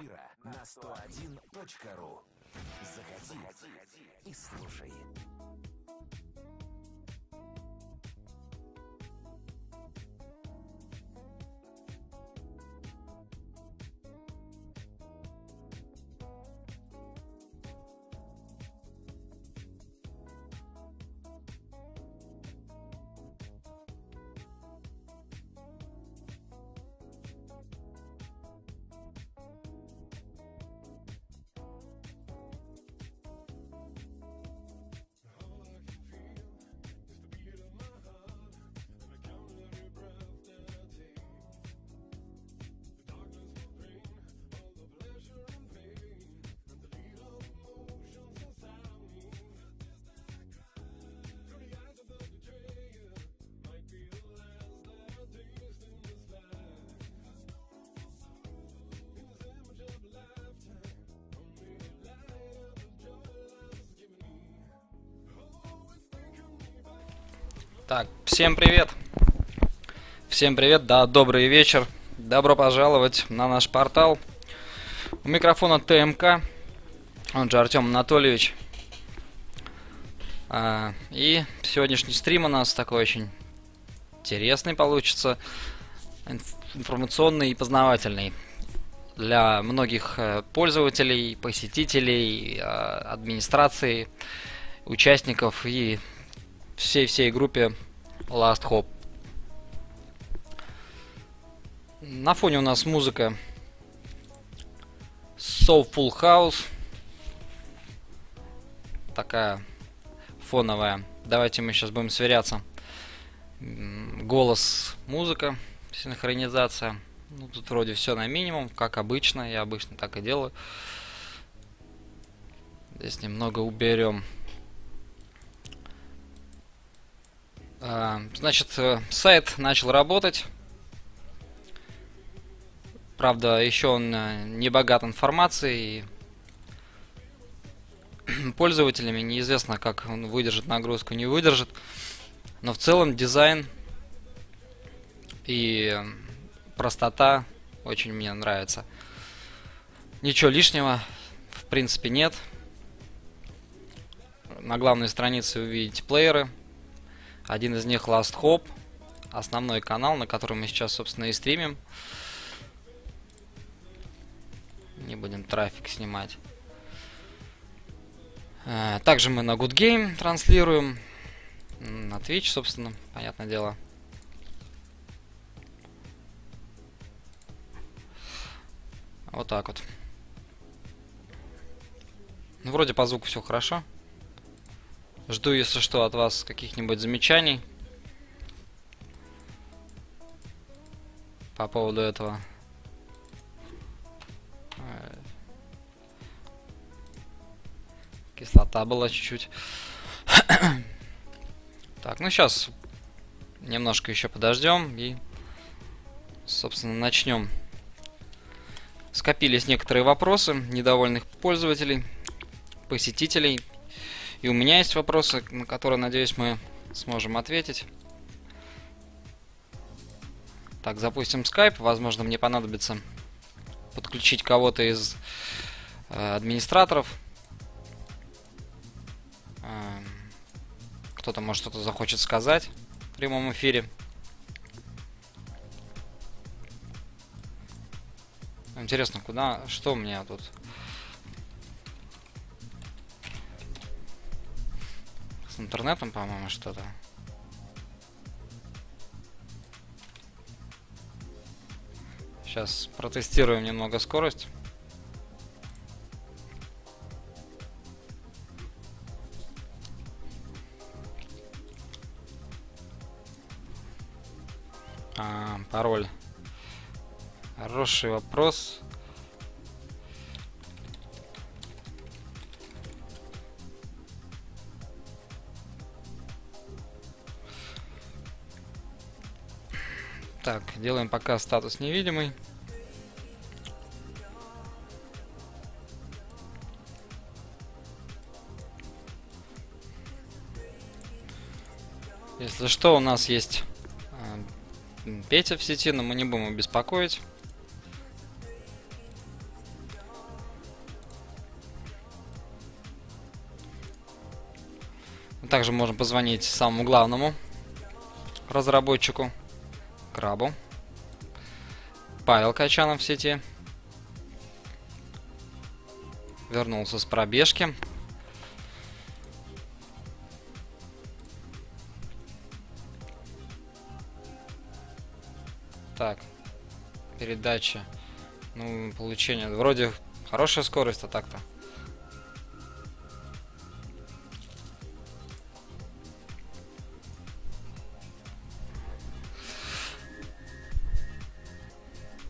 мира на 101.ру. Заходи и слушай. Так, всем привет. Всем привет, да, добрый вечер. Добро пожаловать на наш портал. У микрофона ТМК, он же Артем Анатольевич. А, и сегодняшний стрим у нас такой очень интересный получится, инф- информационный и познавательный для многих э, пользователей, посетителей, э, администрации, участников и всей-всей группе Last Hope. На фоне у нас музыка Soulful House. Такая фоновая. Давайте мы сейчас будем сверяться. Голос, музыка, синхронизация. Ну, тут вроде все на минимум, как обычно. Я обычно так и делаю. Здесь немного уберем. Значит, э, сайт начал работать. Правда, еще он э, не богат информацией. и Пользователями неизвестно, как он выдержит нагрузку, не выдержит. Но в целом дизайн и э, простота очень мне нравится. Ничего лишнего, в принципе, нет. На главной странице вы видите плееры. Один из них Last Hope, основной канал, на котором мы сейчас, собственно, и стримим. Не будем трафик снимать. Э, Также мы на Good Game транслируем. На Twitch, собственно, понятное дело. Вот так вот. Ну, вроде по звуку все хорошо. Жду, если что, от вас каких-нибудь замечаний по поводу этого. Э, Кислота была чуть-чуть. Так, ну сейчас немножко еще подождем и, собственно, начнем. Скопились некоторые вопросы недовольных пользователей, посетителей. И у меня есть вопросы, на которые, надеюсь, мы сможем ответить. Так, запустим Skype. Возможно, мне понадобится подключить кого-то из э, администраторов. Эм, Кто-то, может, что-то захочет сказать в прямом эфире. Интересно, куда, что у меня тут? Интернетом, по-моему, что-то. Сейчас протестируем немного скорость. А, пароль. Хороший вопрос. делаем пока статус невидимый. Если что, у нас есть э, Петя в сети, но мы не будем его беспокоить. Также можем позвонить самому главному разработчику, Крабу. Павел Качанов в сети. Вернулся с пробежки. Так. Передача. Ну, получение. Вроде хорошая скорость, а так-то.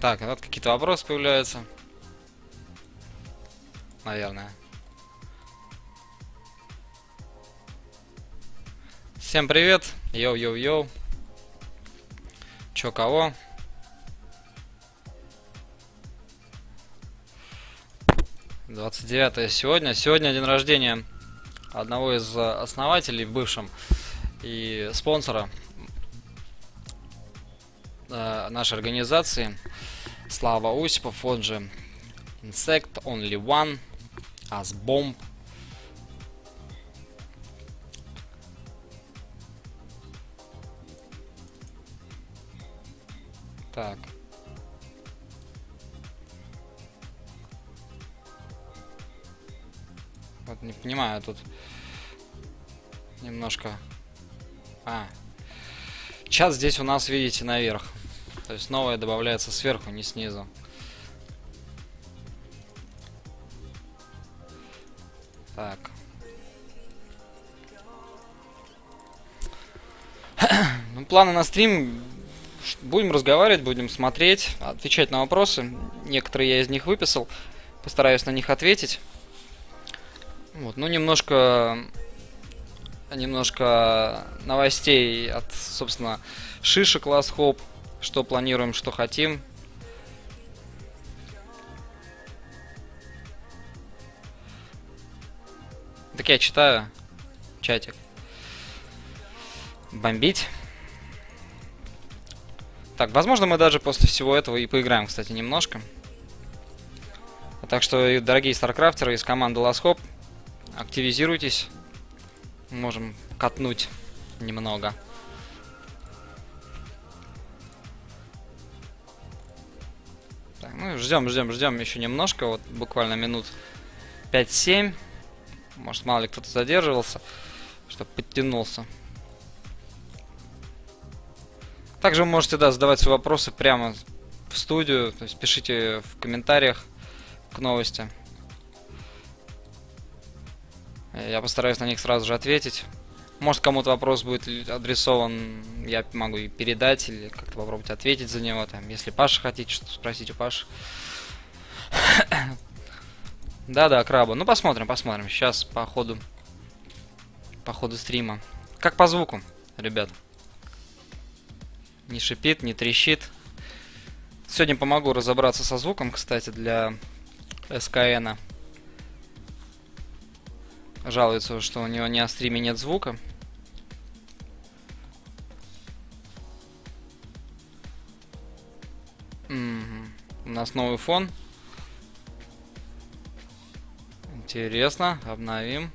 Так, вот какие-то вопросы появляются. Наверное. Всем привет! Йоу-йоу-йоу! Чё, кого? Двадцать девятое сегодня. Сегодня день рождения одного из основателей в бывшем и спонсора э, нашей организации Слава Осипов, он же Insect, Only One, As Bomb. Так. Вот не понимаю, тут немножко... А. Чат здесь у нас, видите, наверх. То есть новое добавляется сверху, не снизу. Так. ну, планы на стрим. Будем разговаривать, будем смотреть, отвечать на вопросы. Некоторые я из них выписал. Постараюсь на них ответить. Вот, ну, немножко... Немножко новостей от, собственно, шишек Last Hope что планируем, что хотим. Так я читаю чатик. Бомбить. Так, возможно, мы даже после всего этого и поиграем, кстати, немножко. Так что, дорогие старкрафтеры из команды Ласхоп, активизируйтесь. Можем катнуть немного. Ну, ждем, ждем, ждем еще немножко, вот буквально минут 5-7. Может, мало ли кто-то задерживался, чтобы подтянулся. Также вы можете, да, задавать свои вопросы прямо в студию, то есть пишите в комментариях к новости. Я постараюсь на них сразу же ответить. Может, кому-то вопрос будет адресован, я могу и передать, или как-то попробовать ответить за него. Там, если Паша хотите что-то спросить у Паши. Да-да, краба. Ну, посмотрим, посмотрим. Сейчас по ходу, по ходу стрима. Как по звуку, ребят? Не шипит, не трещит. Сегодня помогу разобраться со звуком, кстати, для СКН. Жалуется, что у него ни о стриме нет звука. У нас новый фон. Интересно. Обновим.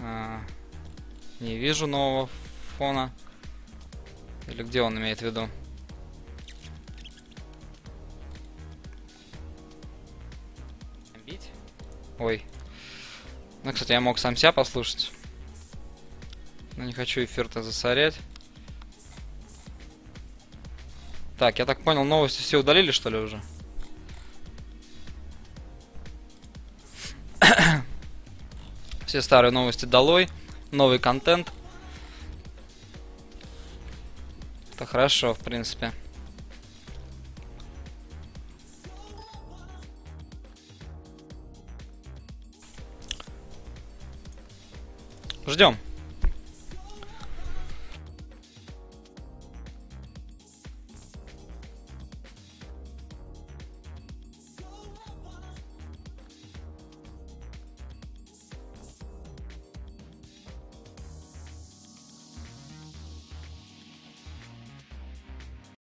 А, не вижу нового фона. Или где он имеет в виду? Ой. Ну, кстати, я мог сам себя послушать. Но не хочу эфир-то засорять. Так, я так понял, новости все удалили, что ли, уже? все старые новости долой. Новый контент. Это хорошо, в принципе. Ждем.